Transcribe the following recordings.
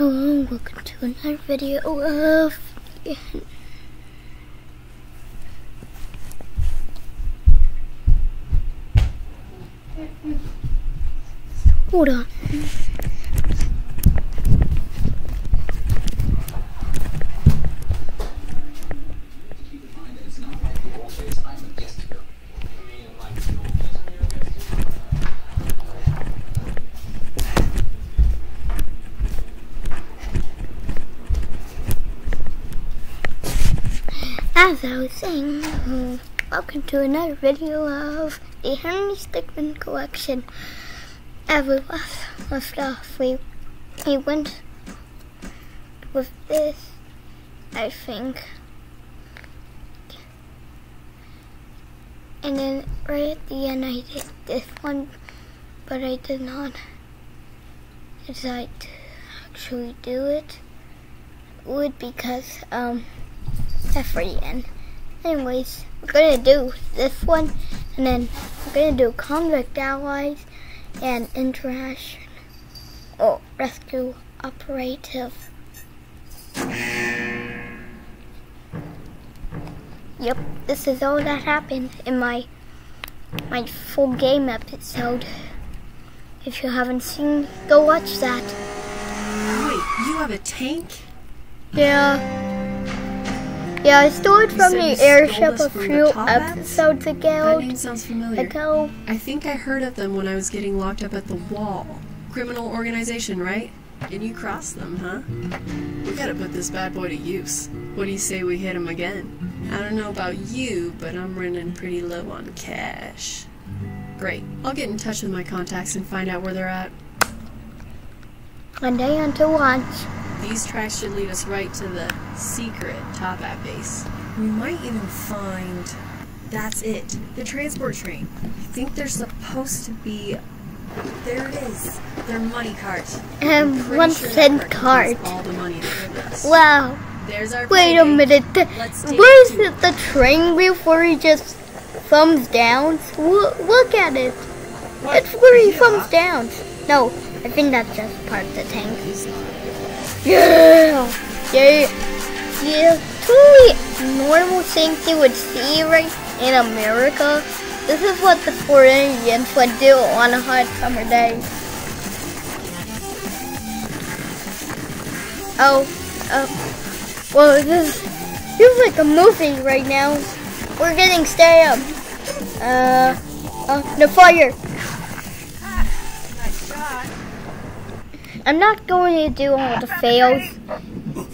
Hello, welcome to another video of Hold on. Welcome to another video of the Henry Stickmin collection. As we left, left off, we, we went with this, I think. And then right at the end I did this one, but I did not decide to actually do it. Would because, um, for the end. Anyways, we're gonna do this one, and then we're gonna do convict allies and interaction or rescue operative. Yep, this is all that happened in my my full game episode. If you haven't seen, go watch that. Wait, you have a tank? Yeah. Yeah, I stole it from the airship a few episodes That name sounds familiar. Ago. Oh. I think I heard of them when I was getting locked up at the wall. Criminal organization, right? And you crossed them, huh? We gotta put this bad boy to use. What do you say we hit him again? I don't know about you, but I'm running pretty low on cash. Great. I'll get in touch with my contacts and find out where they're at. One day until lunch. These tracks should lead us right to the secret Toppat base. We might even find. That's it. The transport train. I think there's supposed to be. There it is. Their money cart. And Pretty one sure that cent cart All the money they give us. Wow. There's our. Wait a minute. th- Where's it the, the train before he just thumbs down? Look, look at it. It's where he thumbs down. No, I think that's just part of the tank. Yeah. Yeah. Yeah. Totally normal things you would see right in America. This is what the poor Indians would do on a hot summer day. Oh, oh. Well, this feels like a movie right now. We're getting stabbed. Uh, uh, the fire. I'm not going to do all the fails,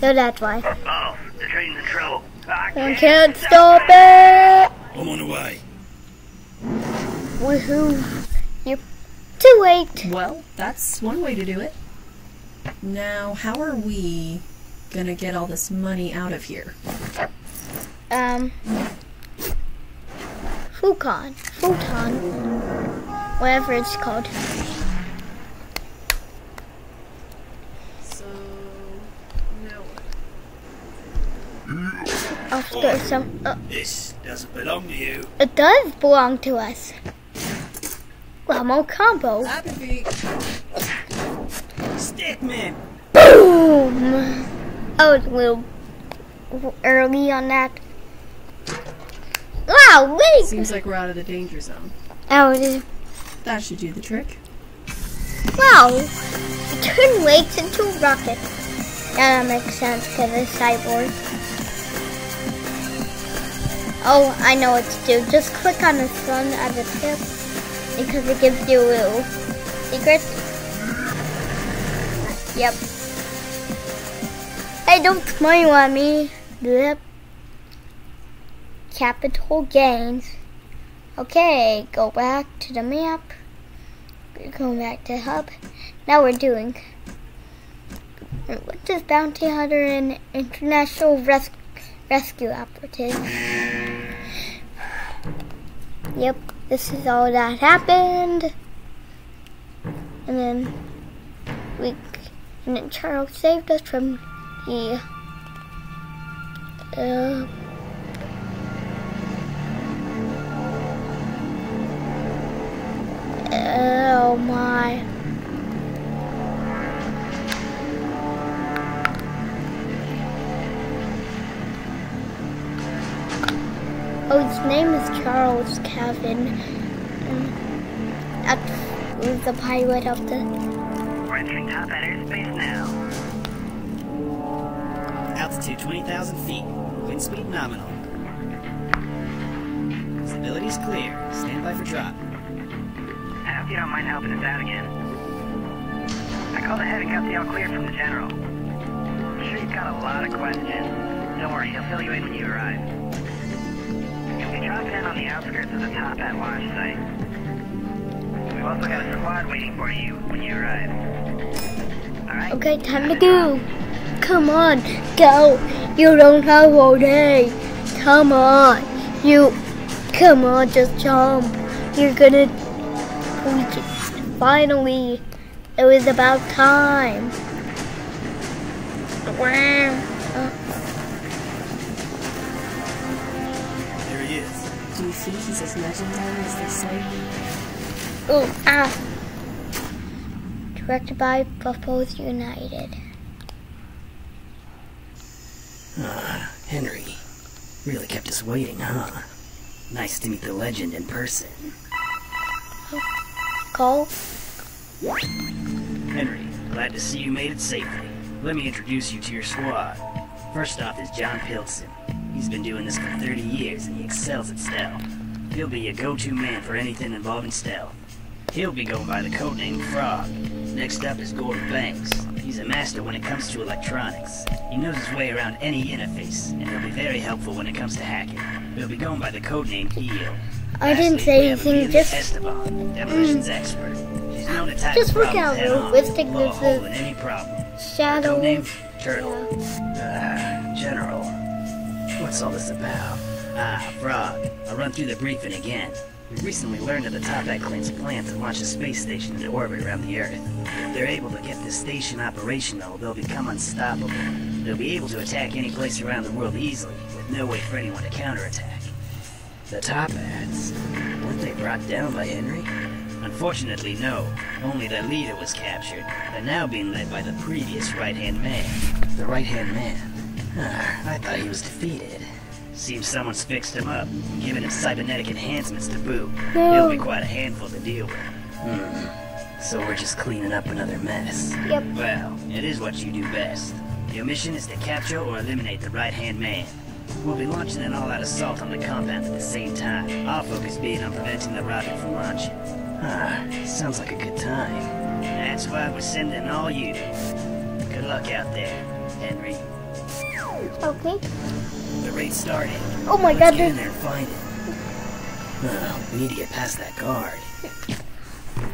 so that's why. Oh, the train's in trouble. I I can't. can't stop it. I'm on the way. Woohoo! You're too late. Well, that's one way to do it. Now, how are we gonna get all this money out of here? Um, Fucon, Futon, whatever it's called. I'll get some. Uh, This doesn't belong to you. it does belong to us. Ramo combo. Stickman! Boom! I was a little early on that. Wow, wait! Seems like we're out of the danger zone. Oh, it is. That should do the trick. Wow! You turn weights into a rocket. Yeah, that makes sense because it's cyborg. Oh, I know what to do. Just click on the sun at the tip because it gives you a little secret. Yep. Hey, don't smile at me. Yep. Capital gains. Okay, go back to the map. Going back to hub. Now we're doing. What does bounty hunter and international res- rescue operative? Yep, this is all that happened. And then we, and then Charles saved us from the. Uh, Oh my. Is Charles Calvin. Um, that was the pilot of the. We're entering Toppat airspace now. Altitude 20,000 feet. Wind speed nominal. Stability's clear. Stand by for drop. I hope you don't mind helping us out again. I called ahead and got the all clear from the general. I'm sure you've got a lot of questions. Don't worry, he'll fill you in when you arrive. You'll be dropping in on the outskirts of the Toppat launch site. We've also got a squad waiting for you when you arrive. Alright? Okay, time to go. Come on, go. You don't have all day. Come on. You. Come on, just jump. You're gonna. Finally. It was about time. Wow. Do you he's as legendary as they say? Oh, ah. Directed by Buffaloes United. Ah, Henry. Really kept us waiting, huh? Nice to meet the legend in person. Cole? Henry, glad to see you made it safely. Let me introduce you to your squad. First off is John Pilson. He's been doing this for 30 years and he excels at stealth. He'll be your go-to man for anything involving stealth. He'll be going by the codename Frog. Next up is Gordon Banks. He's a master when it comes to electronics. He knows his way around any interface, and he'll be very helpful when it comes to hacking. He'll be going by the codename Eel. I didn't Lastly, say we have anything, just- Esteban, demolitions expert. She's known to Just how head-on, realistic this is. any problem. Shadow. Codename Turtle. Ah, General. What's all this about? Ah, Frog. I'll run through the briefing again. We recently learned of the Toppat Clan's plan to launch a space station into orbit around the Earth. If they're able to get this station operational, they'll become unstoppable. They'll be able to attack any place around the world easily, with no way for anyone to counterattack. The Toppats? Weren't they brought down by Henry? Unfortunately, no. Only their leader was captured. They're now being led by the previous right-hand man. The right-hand man? Ah, I thought he was defeated. Seems someone's fixed him up, given him cybernetic enhancements to boot. He'll be quite a handful to deal with. Hmm. So we're just cleaning up another mess. Yep. Well, it is what you do best. Your mission is to capture or eliminate the right-hand man. We'll be launching an all-out assault on the compound at the same time. Our focus being on preventing the rocket from launching. Ah, sounds like a good time. That's why we're sending all you. Good luck out there, Henry. Okay. The raid's starting. Oh my Let's god, get in there and find it. Oh, we need to get past that guard.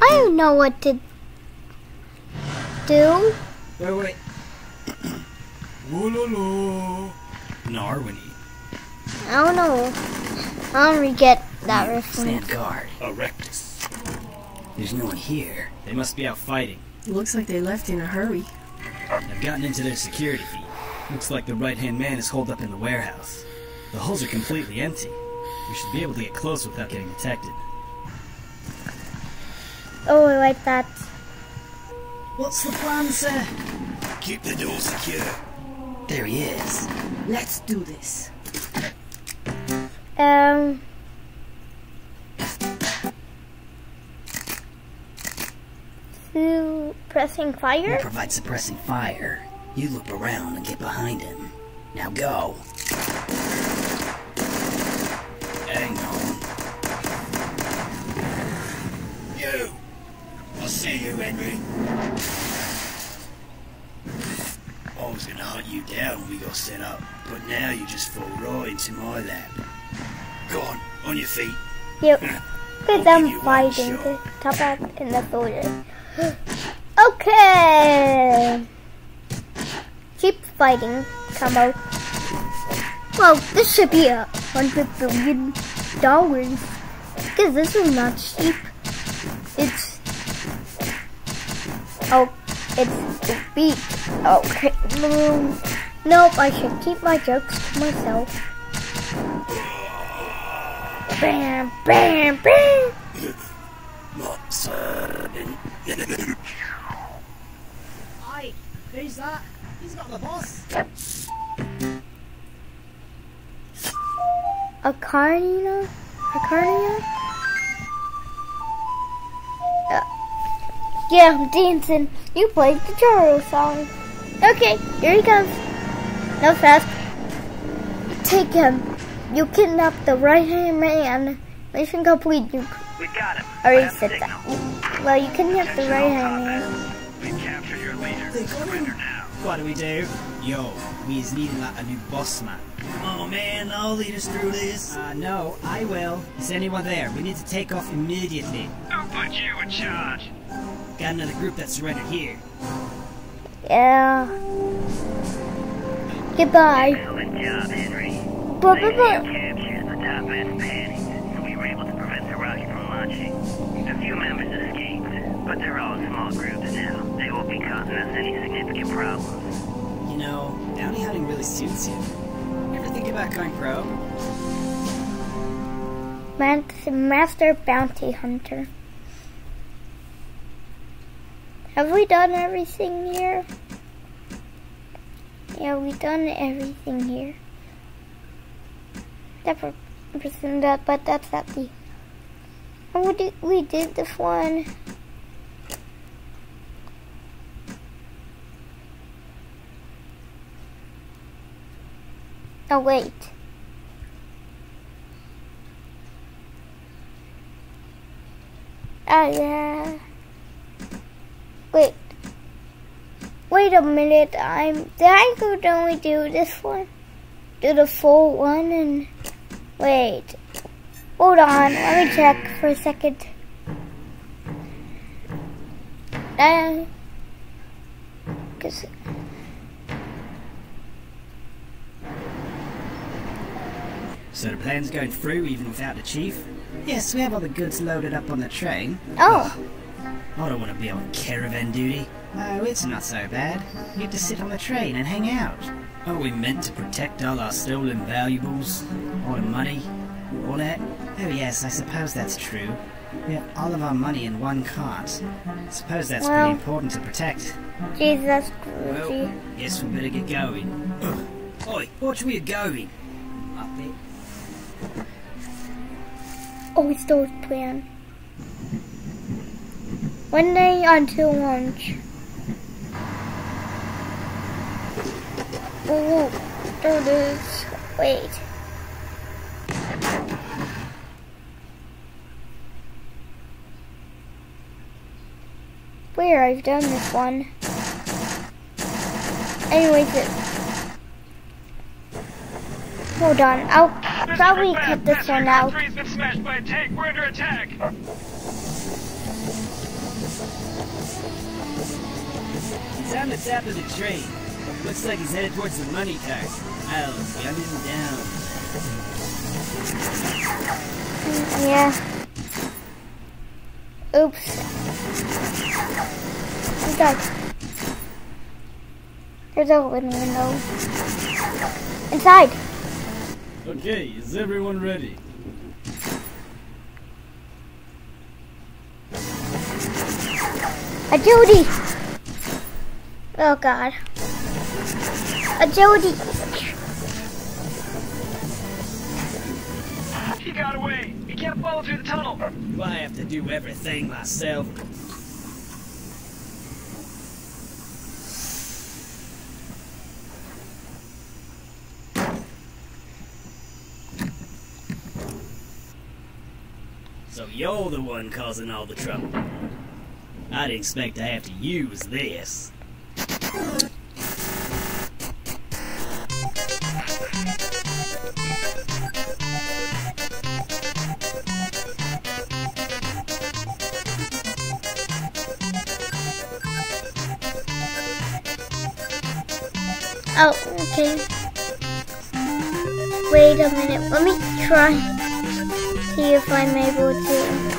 I don't know what to do. Wait, wait. Woo-la-la. Narwini. I don't know. I don't really get that Stand reference. guard. Erectus. There's no one here. They must be out fighting. Looks like they left in a hurry. I've gotten into their security feed. Looks like the right-hand man is holed up in the warehouse. The holes are completely empty. We should be able to get close without getting detected. Oh, I like that. What's the plan, sir? Keep the door secure. There he is. Let's do this. Um. Pressing We'll provide suppressing fire. You loop around and get behind him. Now go. Hang on. You! I'll see you, Henry. I was gonna hunt you down when we got set up, but now you just fall right into my lap. Go on, on your feet. Yep. I'll them fighting the top up in the soldier. Okay. Keep fighting, combo. Well, this should be a hundred billion dollars. Because this is not cheap. It's oh, it's the beat. Okay, no, nope. I should keep my jokes to myself. Bam, bam, bam. Not certain. Hi, who's that? Acarnina? Acarnia? Uh, yeah, I'm dancing. You played the Jaro song. Okay, here he comes. No fast. Take him. You kidnapped the right-hand man. Mission complete. You we got him. already said that. Well, you kidnapped the right-hand man. We captured your leader. Surrender now. What do we do? Yo, we is needing like a new boss man. Oh man, I'll lead us through this. Uh, no, I will. Is anyone there? We need to take off immediately. I'll put you in charge? Got another group that surrendered here. Yeah. Goodbye. Excellent job, Henry. But, They but, but, captured the top end so we were able to prevent the rocket from launching. A few members escaped, but they're all in small groups now. They won't be causing us any significant problems. You know, bounty hunting really suits you. Ever think about going pro? Master Bounty Hunter. Have we done everything here? Yeah, we done everything here. That per- person that, but that's not the. Oh, we did, we did this one. Oh wait. Oh yeah. Wait. Wait a minute. I'm. I could only do this one? Do the full one and wait. Hold on. Let me check for a second. Uh, cause So the plan's going through even without the chief? Yes, we have all the goods loaded up on the train. oh, I don't want to be on caravan duty. Oh, it's not so bad. You get to sit on the train and hang out. Are we meant to protect all our stolen valuables? All the money? All that? Oh yes, I suppose that's true. We have all of our money in one cart. Suppose that's Well- pretty important to protect. Jesus, Well, Scroogey. guess we better get going. Ugh. Oi, watch where you're going. Up Oh, stole his plan. One day until lunch. Oh, there it is. Wait. Where I've done this one. Anyways, it. Hold on, I'll probably cut this one out. Three's been smashed by a tank. We're under attack. He's on the top of the train. Looks like he's headed towards the money cart. I'll gun him down. Yeah. Oops. Inside. There's a open window. Inside. Okay, is everyone ready? Agility. Oh god. Agility. He got away. He can't follow through the tunnel. I have to do everything myself. So you're the one causing all the trouble. I didn't expect to have to use this. Oh, okay. Wait a minute. Let me try. See if I'm able to.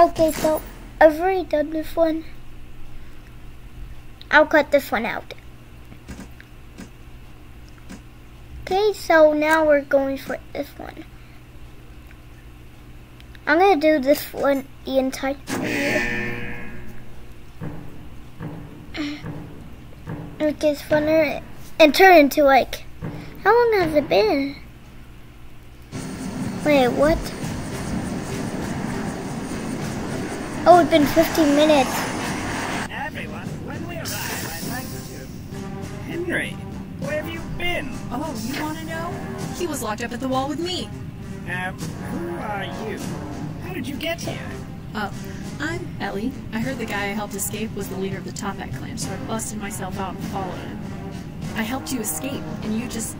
Okay, so I've already done this one. I'll cut this one out. Okay, so now we're going for this one. I'm gonna do this one the entire. It gets funner and turn into like, how long has it been? Wait, what? Oh, it's been 15 minutes. Everyone, when we arrive, I'd like to... Henry, where have you been? Oh, you want to know? He was locked up at the wall with me. Um, who are you? How did you get here? Oh, I'm Ellie. I heard the guy I helped escape was the leader of the Toppat clan, so I busted myself out and followed him. I helped you escape, and you just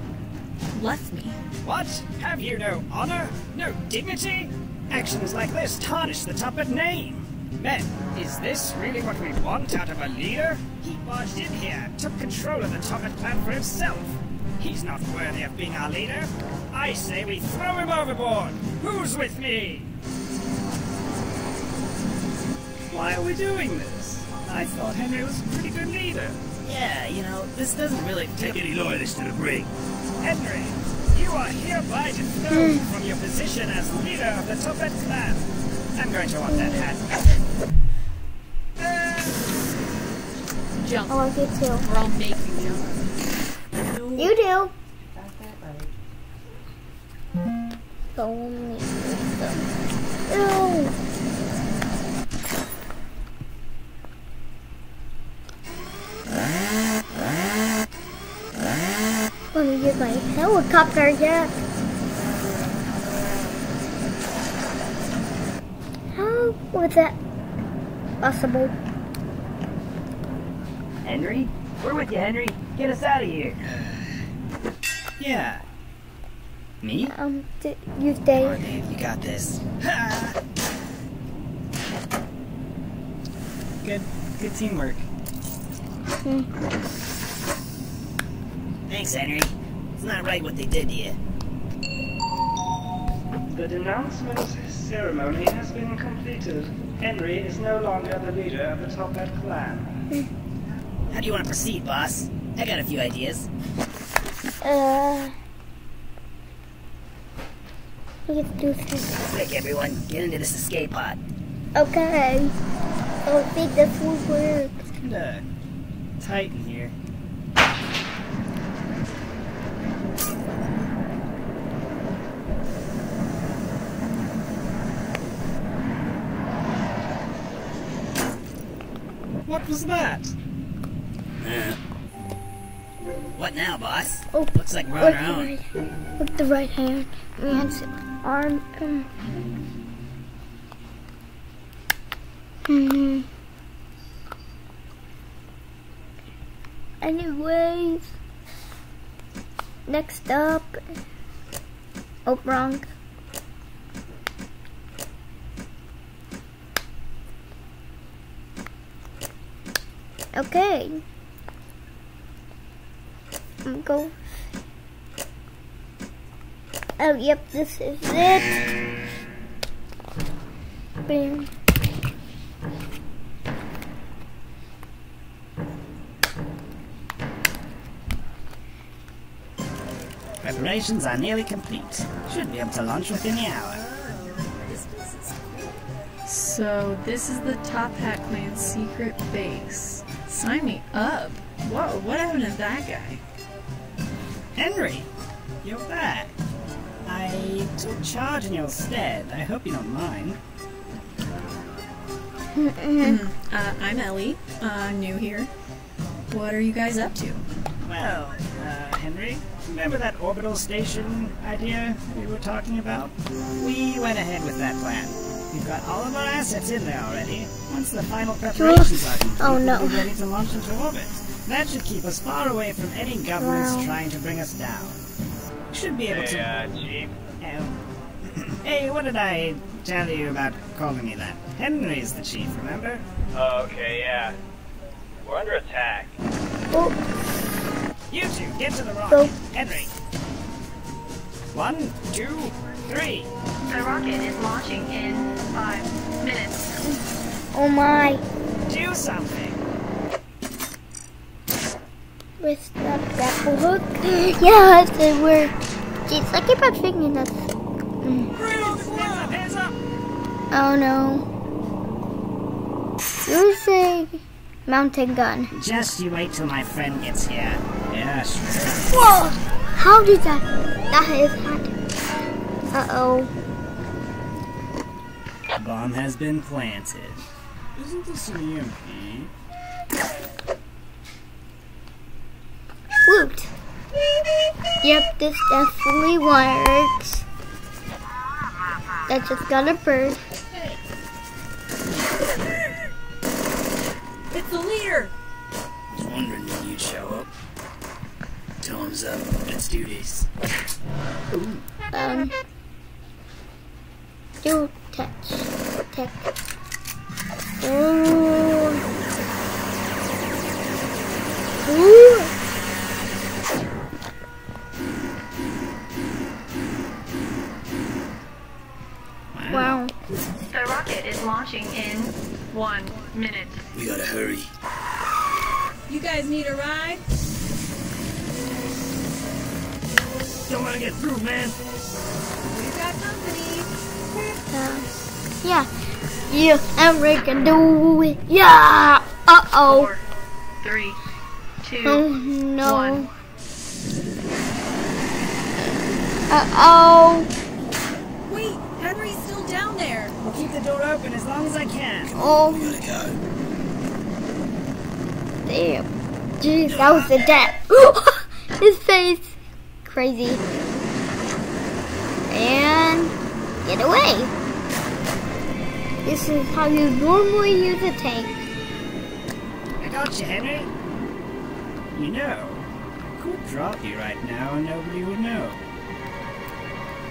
left me. What? Have you no honor? No dignity? Actions like this tarnish the Toppat name. Men, is this really what we want out of a leader? He barged in here, took control of the Toppat clan for himself. He's not worthy of being our leader. I say we throw him overboard. Who's with me? Why are we doing this? I thought Henry was a pretty good leader. Yeah, you know, this doesn't really Take any loyalists to the brig. Henry, you are hereby dethroned from your position as leader of the Toppat clan. I'm going to want that hat. Jump, I like it too. or I'll make you jump. You do. Go me. Ew. Let me get my helicopter yet. How was that possible? Henry? We're with you, Henry. Get us out of here. Yeah. Me? Um, d- you Come on, stay. Dave, you got this. Good, good teamwork. Thanks, Henry. It's not right what they did to you. The denouncement ceremony has been completed. Henry is no longer the leader of the Toppat clan. How do you want to proceed, boss? I got a few ideas. Uh, let's do this. Quick, everyone, get into this escape pod. Okay. I don't think this will work. It's kinda What was that? What now, boss? Oh, Looks like we're on with our the own. right, with the right hand, man's arm. Um, hmm. Anyways, next up. Oh, wrong. Okay. I'm go. Oh, yep, this is it. Bam. Preparations are nearly complete. Should be able to launch within the hour. So, this is the Toppat Clan's secret base. Sign me up. Whoa, what happened to that guy? Henry, you're back. I took charge in your stead. I hope you don't mind. Uh, I'm Ellie. Uh, new here. What are you guys up to? Well, uh, Henry, remember that orbital station idea we were talking about? We went ahead with that plan. We've got all of our assets in there already. Once the final preparations are complete, Oh, no. we'll be ready to launch into orbit. That should keep us far away from any governments Wow. trying to bring us down. We should be able Hey, to. uh, Chief. Um, hey, what did I tell you about calling me that? Henry's the chief, remember? Oh, okay, yeah. We're under attack. Oh, You two, get to the rocket. Go. Henry. One, two, three. The rocket is launching in five minutes. Oh my. Do something. With the grapple hook. Yes, it worked. Jeez, I keep on thinking that's. Mm. Up. Oh no. Using mountain gun. Just you wait till my friend gets here. Yes. Whoa! How did that? That is hot. Bomb has been planted. Isn't this an EMP? Woot. Yep, this definitely works. That just got a bird. It's the leader! I was wondering when you'd show up. Time's up. Let's do this. Um. Do touch. Tech. Ooh. Ooh. Wow. The rocket is launching in one minute. Yeah, and we can do it. Yeah. Uh oh. Four, three, two, Oh no. one. Uh oh. Wait, Henry's still down there. I'll keep the door open as long as I can. Oh We gotta go. damn. Jeez, that was the death. His face. Crazy. And get away. This is how you normally use a tank. I got you, Henry. You know, I could drop you right now and nobody would know.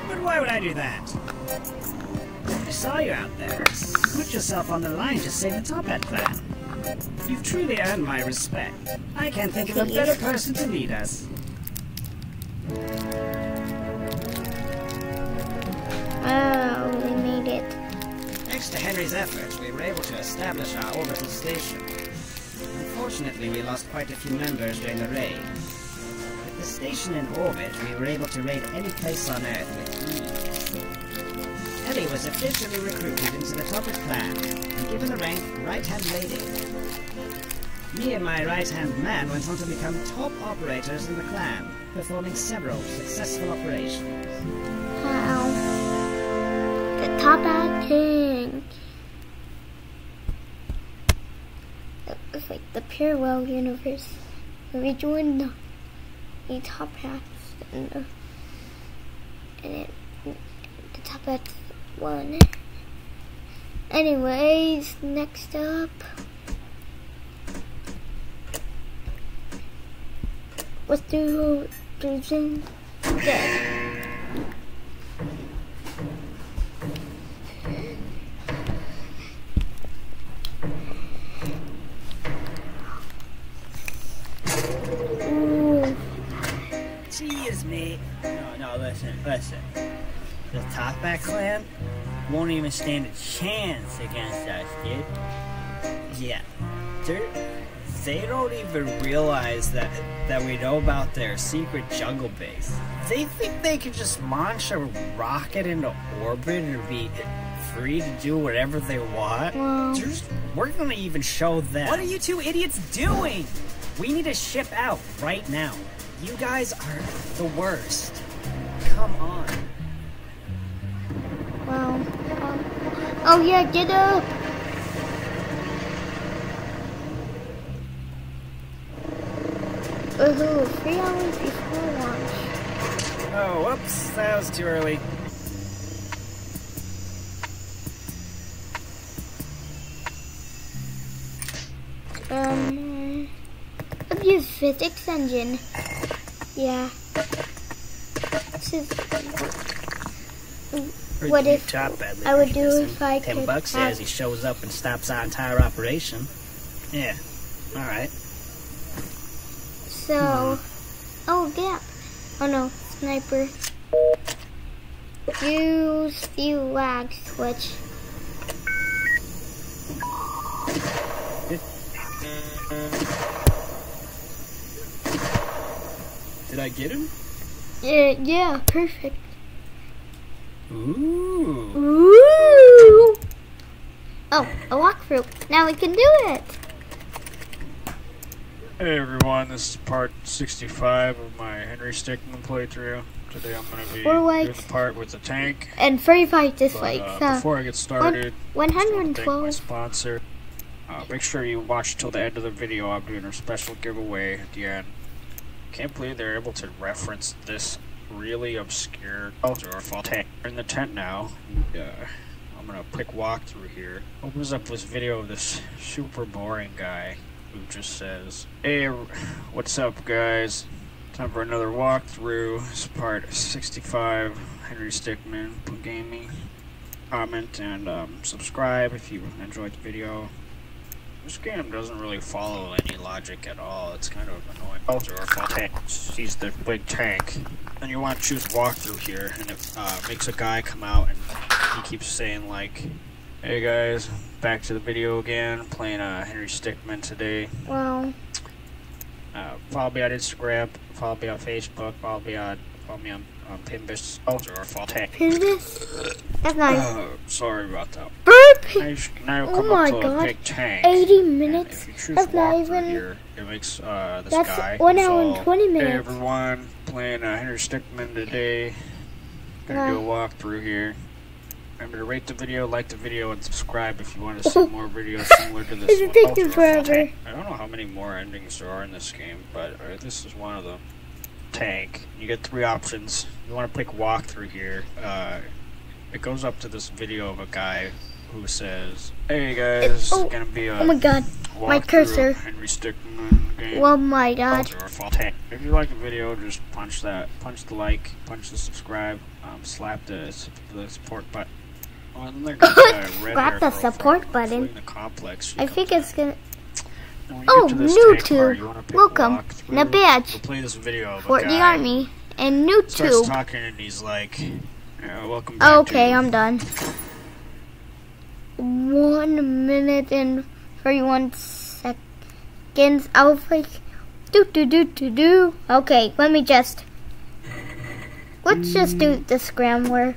But why would I do that? I saw you out there. Put yourself on the line to save the Toppat clan. You've truly earned my respect. I can't think of a better person to lead us. To Henry's efforts, we were able to establish our orbital station. Unfortunately, we lost quite a few members during the raid. With the station in orbit, we were able to raid any place on Earth with ease. Henry was officially recruited into the Toppat clan and given the rank Right-Hand Lady. Me and my right-hand man went on to become top operators in the clan, performing several successful operations. Wow. The top hat king. It was like the parallel universe we joined the, the top hats and, the, and it, the top hats won. Anyways, next up. Let's do Jason Dead. Even stand a chance against us, dude. Yeah. They're, they don't even realize that that we know about their secret jungle base. They think they can just launch a rocket into orbit and be free to do whatever they want. There's- we're gonna even show them. What are you two idiots doing? We need to ship out right now. You guys are the worst. Come on. Oh yeah, get up. Ooh, three hours before launch. Oh, whoops, that was too early. Um, used physics engine. Yeah. This is what if top I would do if I Ten could bucks have- says he shows up and stops our entire operation. Yeah. All right. so. Hmm. Oh, gap. Oh no, sniper. use the lag switch. Did I get him? Yeah, yeah, perfect. Ooh. Ooh! Oh, a walkthrough. Now we can do it. Hey everyone, this is part 65 of my Henry Stickmin playthrough. Today I'm going to be Four doing likes. the part with the tank. And 35 But, dislikes. uh, uh, before I get started, one- just wanna thank my 112. sponsor. Uh, make sure you watch till the end of the video. I'm doing a special giveaway at the end. Can't believe they're able to reference this really obscure culture or fall. We're in the tent now. Uh, I'm gonna quick walk through here. Opens up this video of this super boring guy who just says, Hey, what's up, guys? Time for another walkthrough. It's part 65. Henry Stickmin Gaming. Comment and um, subscribe if you enjoyed the video. This game doesn't really follow any logic at all. It's kind of annoying. Culture or fall tank. Sees the big tank. Then you want to choose walkthrough here, and it uh, makes a guy come out and he keeps saying like, "Hey guys, back to the video again. Playing uh, Henry Stickmin today. Wow. Uh, follow me on Instagram. Follow me on Facebook. Follow me on follow me on, on Pinbus Culture or Fall Tank. Pinbus? That's nice. Oh, sorry about that. Now Oh come my up to god. a big tank. 80 minutes? That's not even. here, it makes uh, this That's guy. one hour and all, 20 Hey minutes." everyone, playing uh, Henry Stickmin today. Gonna do a walkthrough here. Remember to rate the video, like the video, and subscribe if you want to see more videos similar to this This is taking Culture or Fall forever. I don't know how many more endings there are in this game, but uh, this is one of them. Tank. You get three options. You want to pick walkthrough here. Uh, it goes up to this video of a guy who says, "Hey guys, oh, gonna be a oh my god, my cursor. of Henry Stickmin game. Oh my god. Culture or Fall Tank. If you like the video, just punch that, punch the like, punch the subscribe, um, slap the, the support button. Oh, and then there goes a red Slap the support button. The complex. I think it's gonna. Oh, get to this new tank part, you wanna tube. Welcome. walkthrough. Na badge. We'll play this video of For the army. And new starts tube. talking and he's like, uh, "Welcome back Okay, to I'm done. One minute and 31 seconds. I was like, do do do do do. Okay, let me just. Let's just do the scrambler.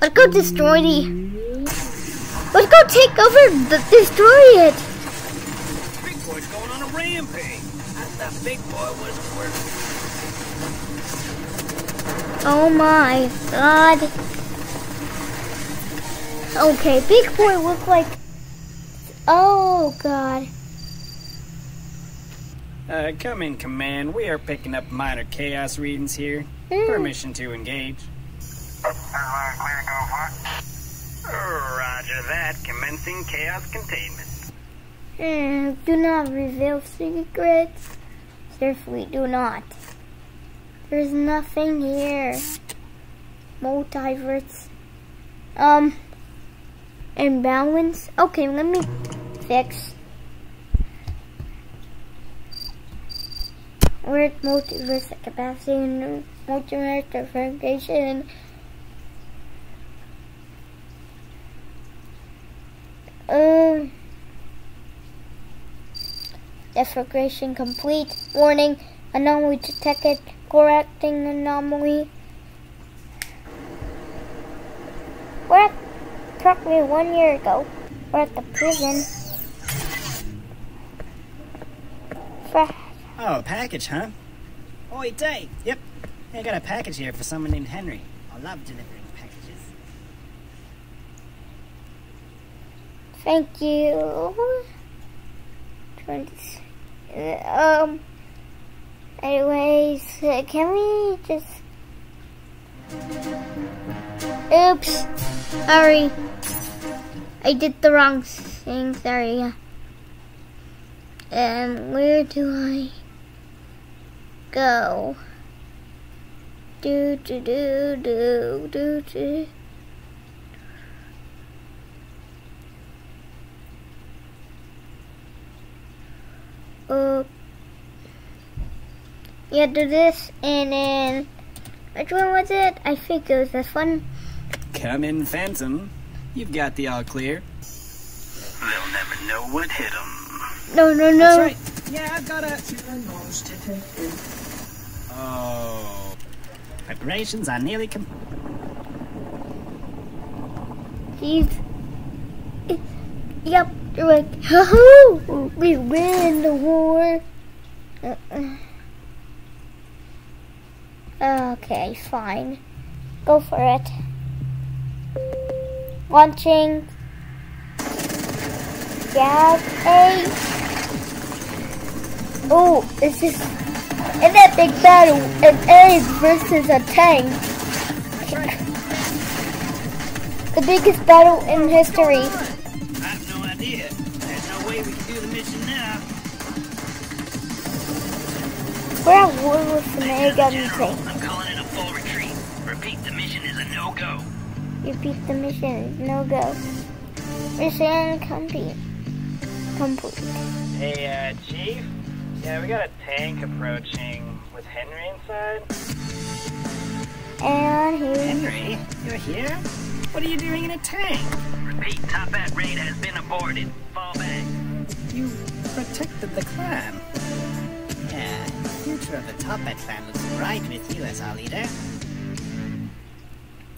Let's go destroy the. Let's go take over the. Destroy it! Big boy's going on a rampage. I thought Big Boy was worth Oh my god. Okay, big boy look like. Oh god. Uh, come in, command. We are picking up minor chaos readings here. Hmm. Permission to engage. Roger that. Commencing chaos containment. Hmm, do not reveal secrets. Seriously, do not. There's nothing here. Multiverse. Um. Imbalance. Okay, let me fix. Word multiverse capacity and multiverse differentiation. Uh, deflagration complete. Warning. Anomaly detected. Correcting anomaly. What? Struck me one year ago. We're at the prison. Oh, a package, huh? Oi, Dave. Yep. I got a package here for someone named Henry. I love delivering packages. Thank you. Um. Anyways, uh, can we just? Oops. Sorry. I did the wrong thing. Sorry. And where do I go? Do do do do do do. Uh, yeah, do this, and then Which one was it? I think it was this one. Come in, Phantom. You've got the all clear. They'll never know what hit them. No, no, no. That's right. Yeah, I've got a. Oh. Preparations are nearly complete. He's. Yep, you're like, oh, we win the war. Uh-uh. Okay, fine. Go for it. Launching. Gas A. Oh, this is in that big battle, an egg versus a tank. The biggest battle in history. I have no idea. There's no way we can do the mission now. We're at war with an egg and a General, tank. You beat the mission. No go. Mission complete. Complete. Hey, uh, Chief? Yeah, we got a tank approaching with Henry inside. And here. Henry, you're here? What are you doing in a tank? Repeat, Toppat raid has been aborted. Fall back. You protected the clan. Yeah, the future of the Toppat clan looks bright with you as our leader.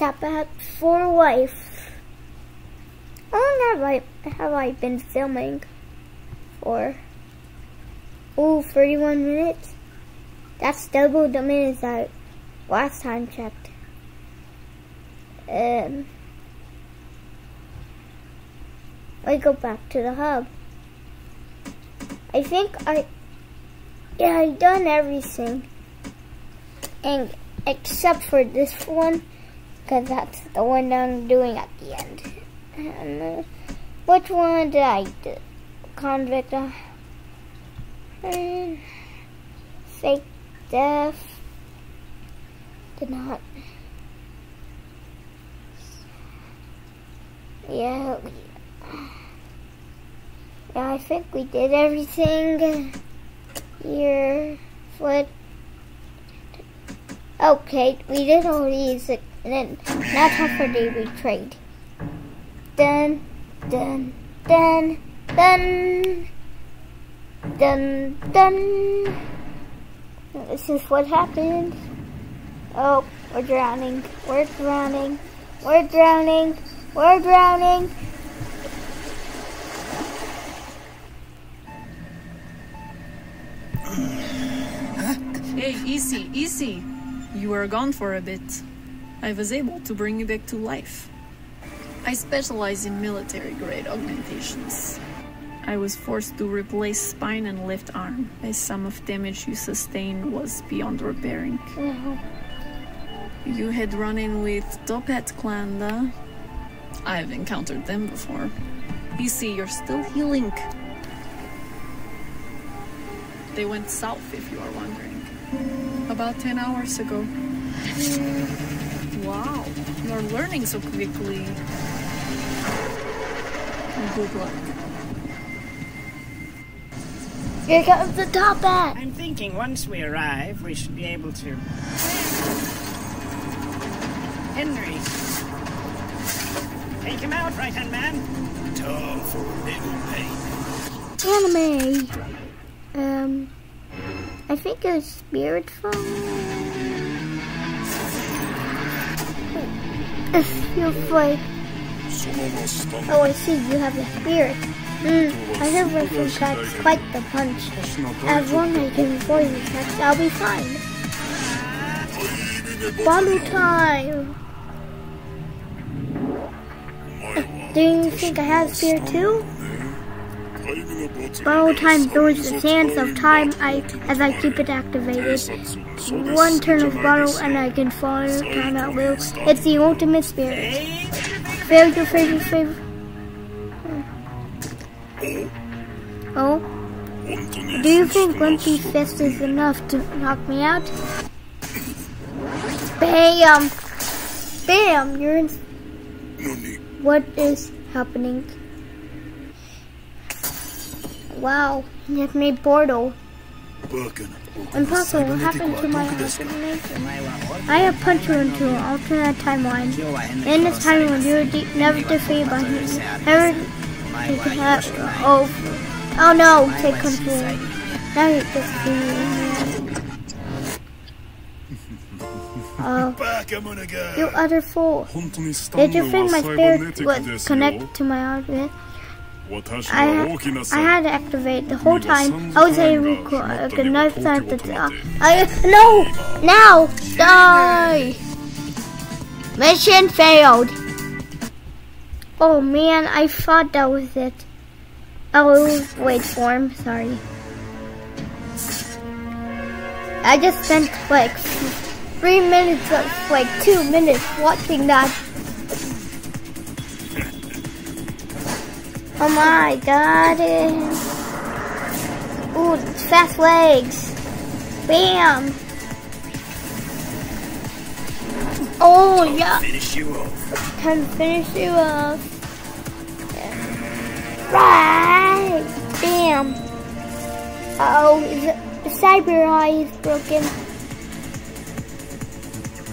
Hat for life. How long have I have I been filming? For oh, 31 minutes. That's double the minutes I last time checked. Um, I go back to the hub. I think I yeah I've done everything, and except for this one because that's the one I'm doing at the end. And, uh, which one did I do? Convict. Uh, fake death. Did not. Yeah. Yeah, I think we did everything. Here. Foot. Okay, we did all these, and then now time for the retreat. Dun, dun, dun, dun, dun, dun. This is what happens. Oh, we're drowning. We're drowning. We're drowning. We're drowning. Hey, easy, easy. You were gone for a bit. I was able to bring you back to life. I specialize in military grade augmentations. I was forced to replace spine and left arm, as some of damage you sustained was beyond repairing. No. You had run in with Toppat though. I've encountered them before. You see, you're still healing. They went south, if you are wondering. About 10 hours ago. Wow, you're learning so quickly. Good luck. Here comes the top hat. I'm thinking once we arrive, we should be able to. Henry! Take him out, right hand man! Time for a little pain. Anime. Um, I think it was Phone. It. Oh, I see. You have a spirit. Mm, I have rifle attacks quite the punch. As long as I can avoid the attacks, I'll be fine. Bottle time. Do you think I have spirit too? Borrow time throws the sands of time I as I keep it activated. One turn of borrow and I can follow time at will. It's the ultimate spirit. Favorite, favorite, favorite. Oh? Do you think Grumpy Fist is enough to knock me out? Bam! Bam! You're in. What is happening? Wow, it made portal. Impossible. What happened to my? I have punched you into an alternate timeline. In this timeline, you were de- never defeated by him. Never oh, oh no, take control. Now you defeated Oh, you utter fool. Did you think my spirit would connect to my object? I, I had to activate the whole time. I was able uh, to record knife at the top. I no now die. Mission failed. Oh man, I thought that was it. Oh, wait form. Sorry. I just spent like three minutes, like two minutes watching that. Oh my god. Ooh, fast legs. Bam. Oh, yeah. Finish you off. Time to finish you off. Right. Bam. Uh oh, the cyber eye is broken.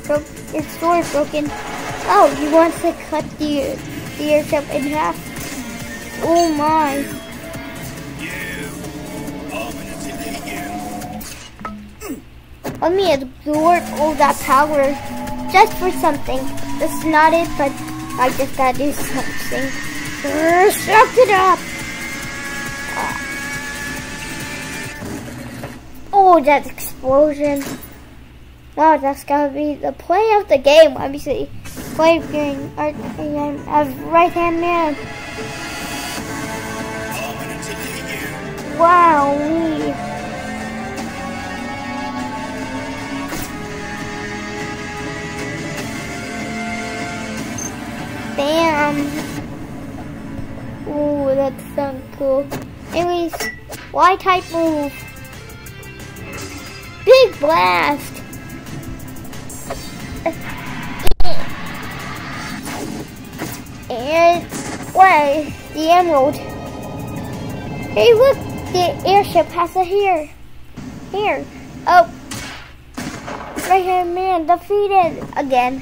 Broke, its door is broken. Oh, he wants to cut the, the airship in half. Oh my. Let me absorb all that power just for something. That's not it, but I just gotta do something. Suck it up! Ah. Oh, that explosion. Wow, that's gotta be the play of the game, obviously. Play game, right hand man. Wow. Bam. Ooh, that's so cool. Anyways, Y type move. Big blast. And, why, the emerald. Hey, look, the airship has a here. Here. Oh. Right here, man, defeated again.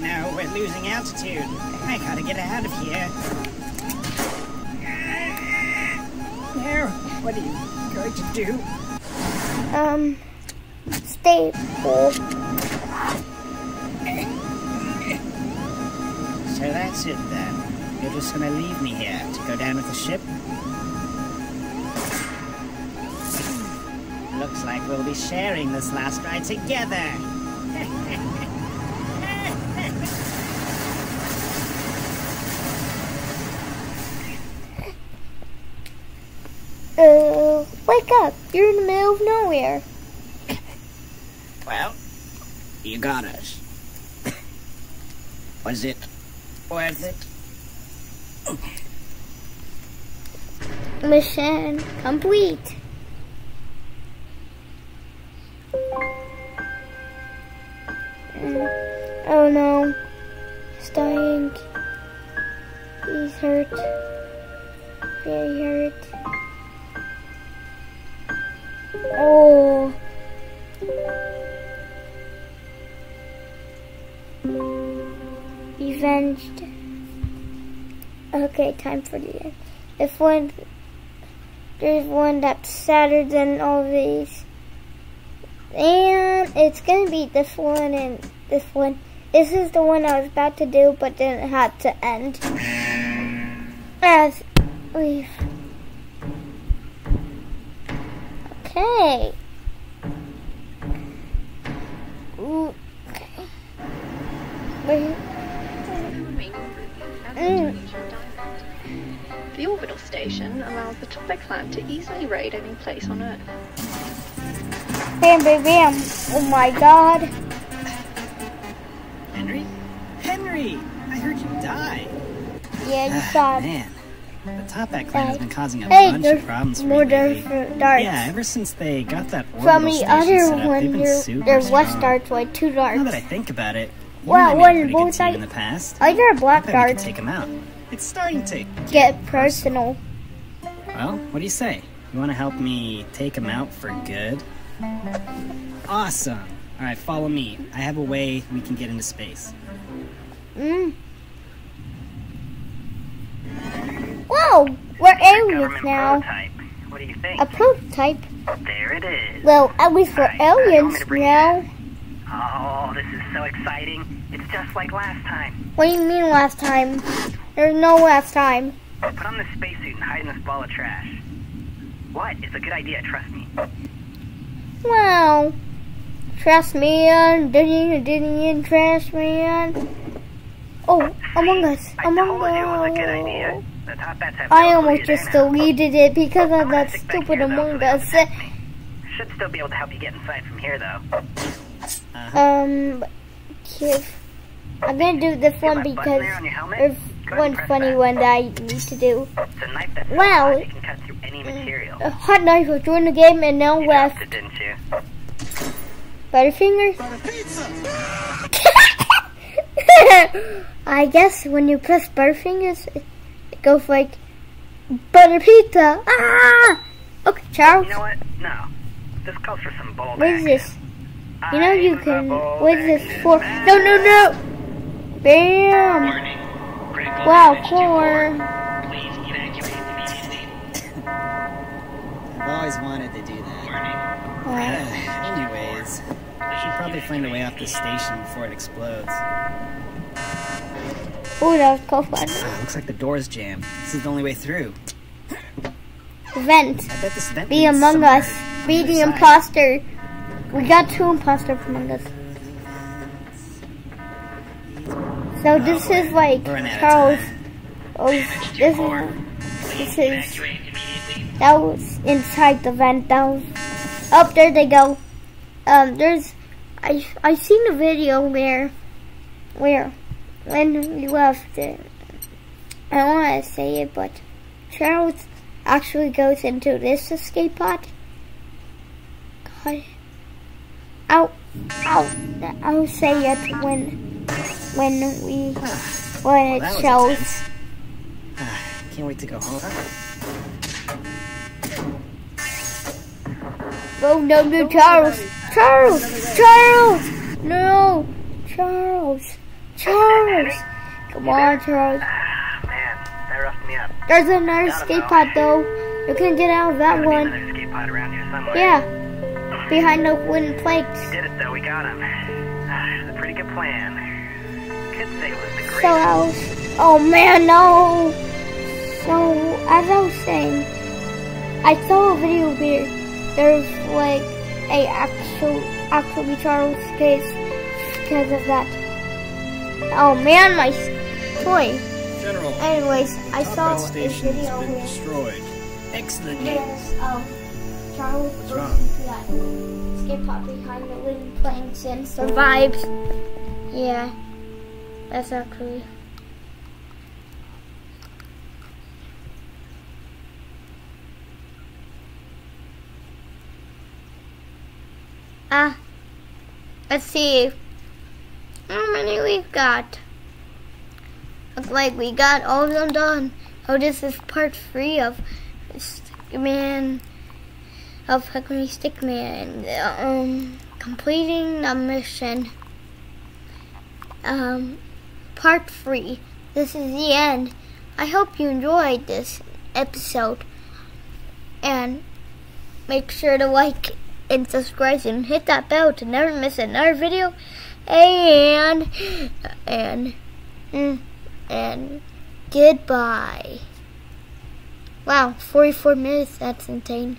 Now we're losing altitude. I gotta get out of here. No, what are you going to do? Um, stay cool. So that's it then. You're just gonna leave me here to go down with the ship? Looks like we'll be sharing this last ride together. Uh, wake up! You're in the middle of nowhere. Well, you got us. Was it worth it? Mission complete. Mm. Oh no. He's dying. He's hurt. Very hurt. Oh. Revenged. Okay, time for the end. If one, there's one that's sadder than all these. And it's gonna be this one and this one. This is the one I was about to do, but then it had to end. As we Okay. The Toppat clan to easily raid any place on Earth. Bam, bam, bam. Oh my god. Henry? Henry! I heard you die. Yeah, you Ah, saw it. Man, the Toppat clan has been causing a Hey, bunch of problems for more me darts. Yeah, ever since they got that orbital From the other set up, they've one, been there, super there was darts, like two darts. Now that I think about it, you Well, and I one made a pretty both good team sides- in the past. I got a I black bet we could dart. take them out. It's starting to Get personal. Well, what do you say? You want to help me take him out for good? Awesome. All right, follow me. I have a way we can get into space. Mm. Whoa, we're aliens now. prototype. What do you think? A prototype. There it is. Well, at least we're Alright, you want me aliens now. Oh, this is so exciting. It's just like last time. What do you mean last time? There's no last time. Put on this spacesuit and hide in this ball of trash. What? It's a good idea, trust me. Wow. Trash man, didn't didn't trash uh? man. Oh, Among Us, I Among told you it was a good Us. idea. The Toppats have I almost just deleted it because of that stupid here, though, so Among Us. me. Should still be able to help you get inside from here, though. Uh-huh. Um, if I'm gonna do this one button because there on your helmet? there's Go ahead one funny that. one that I need to do. It's a knife that's so Wow. hot you can cut through any material. A hot knife was during the game and now You left. dropped it, didn't you? Butterfingers? I guess when you press Butterfingers, it, it goes like Butter Pizza. Ah! Okay, Charles. You know what? No. This calls for some bold What is this? You know you I'm can. a What is this for? No, no, no! Bam! Wow, core. I've always wanted to do that. Uh, Anyways, I should probably find a way off this station before it explodes. oh, that was cool fun. Ah, looks like the door's jammed. This is the only way through. Vent. I bet this vent Be among somewhere us. Be the the imposter. We got two imposters among us. So this is like We're running out of Charles. Oh, this is this is that was inside the vent. That was up there. They go. Um, there's I I seen a video where where when we left it. I don't want to say it, but Charles actually goes into this escape pod. God. I'll, I'll, I'll say it when, when we, when Well, it shows. Ah, Can't wait to go home. Oh no, no, Charles, Charles, Charles, no, Charles, Charles. Come on, Charles. Ah, man, that roughed me up. There's another escape know. pod though. You can get out of that one. another pod around here somewhere. Yeah, behind the wooden planks. Did it though, we got him. It's a pretty good plan. So I was, oh man, no. So as I was saying, I saw a video where there's like a actual, actually Charles case because of that. Oh man, my s- toy. General, Anyways, I saw Hat a Station video has been where destroyed. Excellent news. um Charles What's wrong? into that escape pod behind the wooden planks and survives. Yeah, that's actually. Ah, let's see how many we've got. Looks like we got all of them done. Oh, this is part three of Stickman, of Hickory Stickman, um, completing the mission. Um, part three. This is the end. I hope you enjoyed this episode. And make sure to like and subscribe and hit that bell to never miss another video. And, and, mm, and goodbye. Wow, 44 minutes, that's insane.